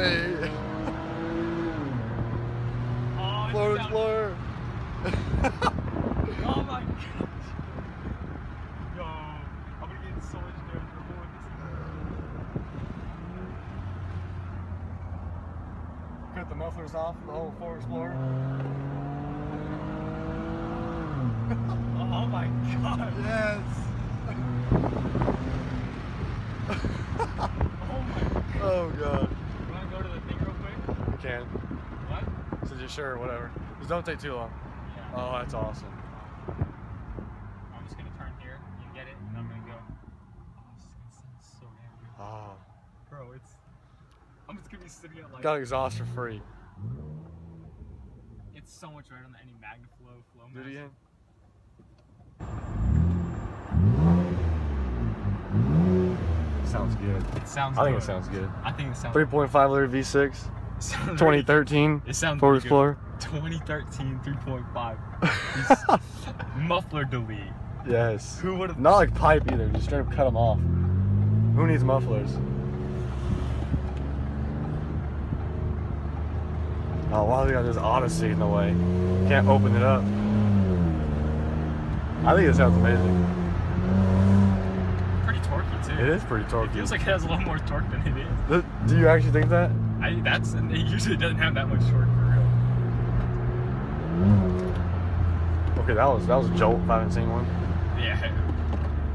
Hey. Oh, Floor sounds- Explorer. Oh my gosh. Yo, I'm gonna get so much trouble with this. Cut the mufflers off the whole Ford Explorer. Oh my god. Yes. Oh my. Oh god. You wanna go to the thing real quick? We can. What? So just sure, whatever. Just don't take too long. Yeah. Oh, that's awesome. I'm just gonna turn here. You get it, and I'm gonna go. Oh, this is gonna sound so damn good. Oh. Bro, it's. I'm just gonna be sitting at like. Got exhaust for free. It's so much better than any MagnaFlow flow Do it again. Sounds good. It sounds I think it sounds good. I think it sounds 3.5 liter V6, it sounds really- 2013 It sounds Ford. Explorer. 2013 3.5. Muffler delete. yes. Who would have? Not like pipe either. Just straight up cut them off. Who needs mufflers? Oh wow, they got this Odyssey in the way. Can't open it up. I think it sounds amazing. Pretty torquey too. It is pretty It torquey. feels like it has a lot more torque than it is. Do you actually think that? I that's it usually doesn't have that much torque for real. Okay, that was that was a jolt. If I haven't seen one. Yeah.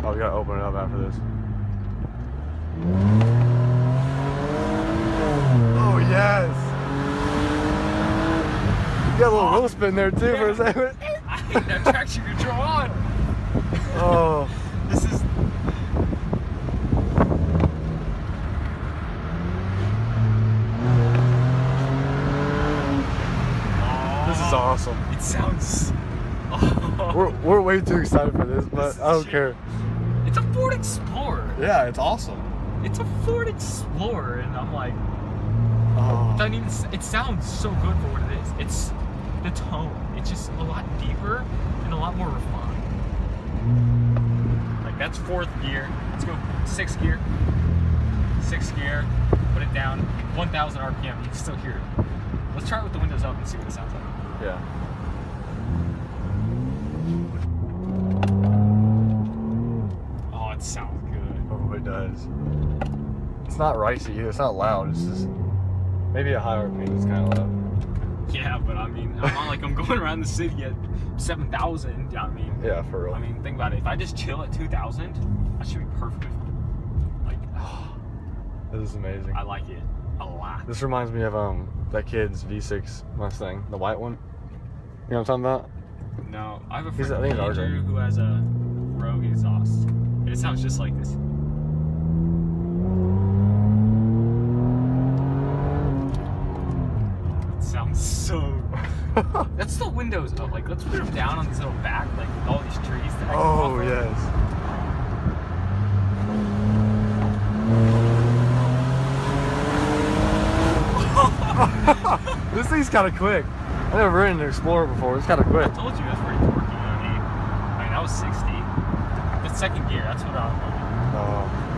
Oh, we gotta open it up after this. Oh yes. You got a little oh. wheel spin there too for a second. I think that traction control on. Oh. This is. This is awesome. It sounds. We're, we're way too excited for this, but This I don't is- care. It's a Ford Explorer. Yeah, it's awesome. It's a Ford Explorer, and I'm like, Oh. doesn't even. s- It sounds so good for what it is. It's the tone. It's just a lot deeper and a lot more refined. Like that's fourth gear. Let's go sixth gear. Sixth gear. Put it down. 1,000 RPM. You can still hear it. Let's try it with the windows up and see what it sounds like. Yeah. Oh, it sounds good. Oh, it does. It's not ricey either. It's not loud. It's just maybe a higher RPM is kind of loud. Yeah, but I mean, I'm not like I'm going around the city at 7,000. I mean, Yeah, for real. I mean, think about it. If I just chill at 2,000, I should be perfectly fine. Like, this is amazing. I like it a lot. This reminds me of um that kid's V6 Mustang, the white one. You know what I'm talking about? No, I have a He's- friend think Andrew who has a Rogue exhaust, and it sounds just like this. It sounds so. That's the windows up. Like, let's put them down on this little back, like all these trees. That I oh yes. over. yes. This thing's kind of quick. I've never ridden an Explorer before. It's kind of quick. I told you it was pretty torquey. I mean, I mean, that was 60. The second gear, that's what I was going. Oh.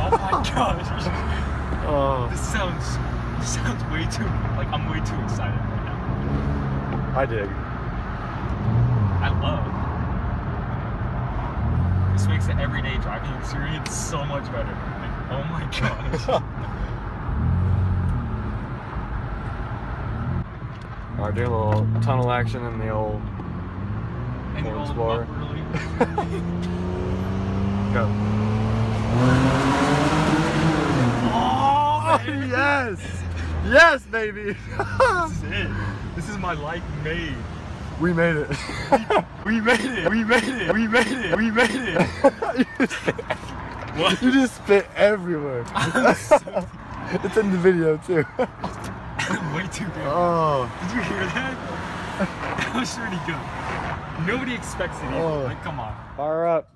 Oh my gosh. Oh. This sounds this sounds way too like I'm way too excited right now. I dig. I love. This makes the everyday driving experience so much better. Like, oh my gosh. Right, doing a little tunnel action in the old and Ford Explorer. go. Oh, yes, yes, baby. This is it. This is my life made. we made it. We made it. We made it. We made it. We made it. What? You just spit everywhere. So- it's in the video too. Way too good. oh, Did you hear that? That was pretty good. Nobody expects it either. Oh. Like, come on. fire up.